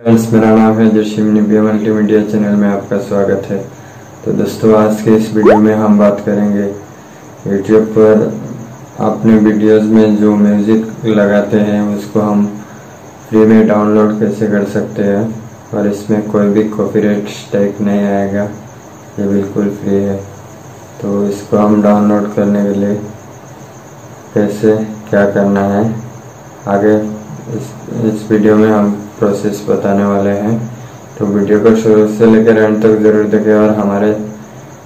Friends मेरा नाम है जशीम निबिया मल्टीमीडिया चैनल में आपका स्वागत है। तो दोस्तों, आज के इस वीडियो में हम बात करेंगे यूट्यूब पर अपने वीडियोस में जो म्यूज़िक लगाते हैं, उसको हम फ्री में डाउनलोड कैसे कर सकते हैं और इसमें कोई भी कॉपीराइट स्ट्राइक नहीं आएगा, ये बिल्कुल फ्री है। तो इसको हम डाउनलोड करने के लिए कैसे, क्या करना है, आगे इस इस वीडियो में हम प्रोसेस बताने वाले हैं। तो वीडियो को शुरू से लेकर एंड तक ज़रूर देखें और हमारे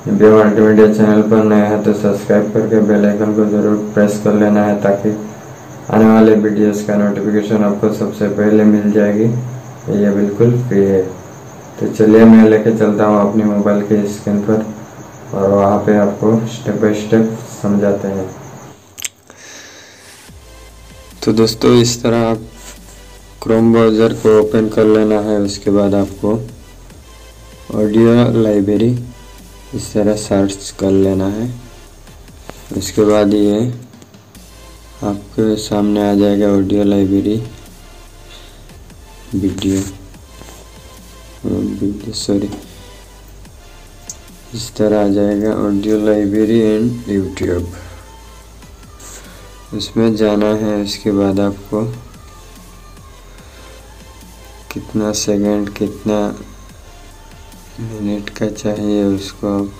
बीएम मल्टीमीडिया चैनल पर नए हैं तो सब्सक्राइब करके बेल आइकन को ज़रूर प्रेस कर लेना है ताकि आने वाले वीडियोस का नोटिफिकेशन आपको सबसे पहले मिल जाएगी। ये बिल्कुल फ्री है। तो चलिए मैं लेके चलता हूँ अपने मोबाइल के स्क्रीन पर और वहाँ पे आपको स्टेप बाय स्टेप समझाते हैं। तो दोस्तों, इस तरह आप क्रोम ब्राउज़र को ओपन कर लेना है, उसके बाद आपको ऑडियो लाइब्रेरी इस तरह सर्च कर लेना है। उसके बाद ये आपके सामने आ जाएगा ऑडियो लाइब्रेरी वीडियो सॉरी इस तरह आ जाएगा ऑडियो लाइब्रेरी एंड यूट्यूब उसमें जाना है, उसके बाद आपको कितना सेकंड, कितना मिनट का चाहिए उसको आप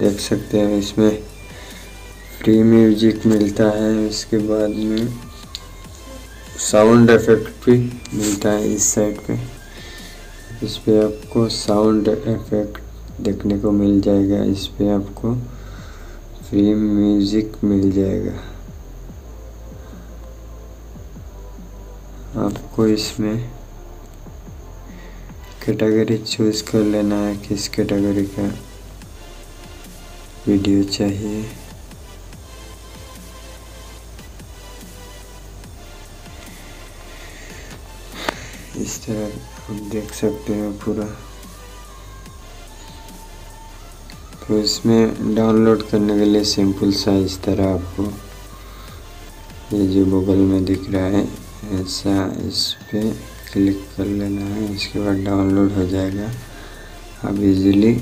देख सकते हैं। इसमें फ्री म्यूज़िक मिलता है, उसके बाद में साउंड इफ़ेक्ट भी मिलता है इस साइड पे। इस पर आपको साउंड इफ़ेक्ट देखने को मिल जाएगा। इस पर आपको फ्री म्यूज़िक मिल जाएगा। आपको इसमें कैटेगरी चूज़ कर लेना है, किस कैटेगरी का वीडियो चाहिए। इस तरह आप देख सकते हैं पूरा। तो इसमें डाउनलोड करने के लिए सिंपल सा इस तरह आपको ये जो बगल में दिख रहा है, ऐसा इस पर क्लिक कर लेना है, इसके बाद डाउनलोड हो जाएगा। आप इजीली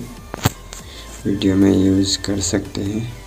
वीडियो में यूज़ कर सकते हैं।